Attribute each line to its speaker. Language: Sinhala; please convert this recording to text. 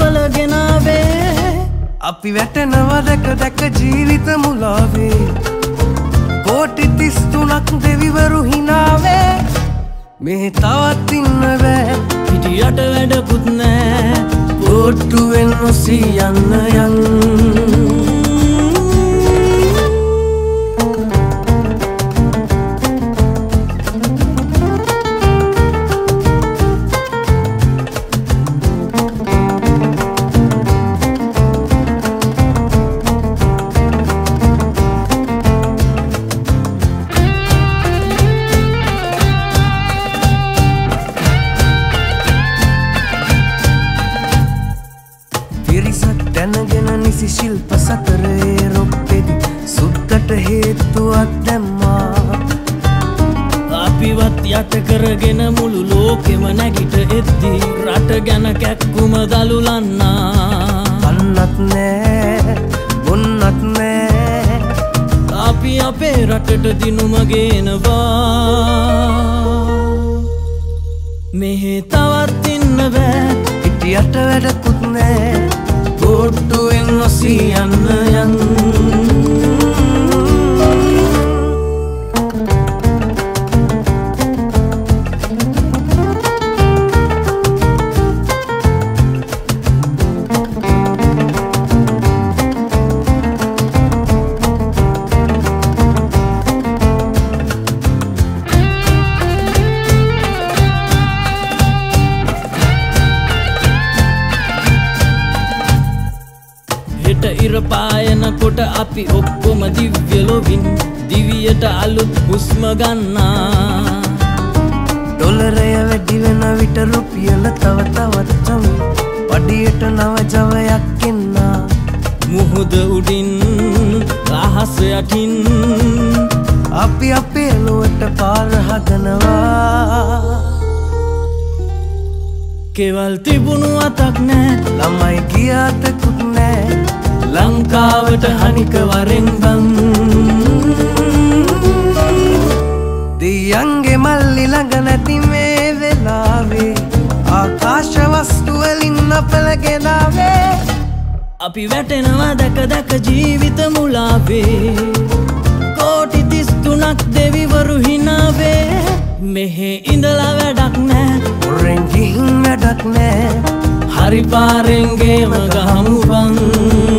Speaker 1: හිනාවේ
Speaker 2: අපි වැටෙනවා දැක දැක ජීවිත මුලාවේ. කෝටි තිස්තුනක් දෙවිවරු හිනාවේ. මෙහෙ තවත් ඉන්න බෑ.
Speaker 1: හිටියට වැඩකුත් නෑ.
Speaker 2: පෝට්ටුවෙන් නොසී යන්න යන්න දැනගෙන නිසි ශිල්ප සතරේ රොක්පෙදි සුද්දට හේතුවක් දැම්මා.
Speaker 1: අපිවත් යට කරගෙන මුළු ලෝකෙම නැගිට එද්දී රට ගැන කැක්කුම දළුලන්නා
Speaker 2: අන්නත් නෑ බොන්නත් නෑ.
Speaker 1: අපි අපේ රටට දිනුමගේනවා මෙහෙ තවත් ඉන්න බෑ.
Speaker 2: හිටියට වැඩකුත් නෑ කෝට්ටුවෙන් නොසී යන්න යන්න
Speaker 1: හෙට ඉර පායනකොට අපි ඔක්කොම දිව්‍යලොවින් දිවියට අලුත් හුස්ම ගන්නා.
Speaker 2: ඩොලරය වැඩි වෙන විට රුපියල තව තවත් චමි පඩියට නව ජවයක් එන්නා.
Speaker 1: මුහුද උඩින් අහස යටින්
Speaker 2: අපි අපේ ලොවට පාර හදනවා.
Speaker 1: කෙවල් තිබුණු අතක් නෑ.
Speaker 2: ළමයි ගියාතකුත් නෑ
Speaker 1: ලංකාවට හනික වරෙන් බං
Speaker 2: දෙයන්ගේ මල්ලි ළඟ නැති මේ වෙලාවේ ආකාශ වස්තුවලින් අපලගෙනාවේ
Speaker 1: අපි වැටෙනවා දැක දැක ජීවිත මුලාවේ. කෝටි තිස්තුනක් දෙවිවරු හිනාවේ. මෙහෙ ඉඳලා වැඩක් නෑ
Speaker 2: උරෙන් ගිහින් වැඩක් නෑ
Speaker 1: හරි පාරෙන්ගේම ගහමු බං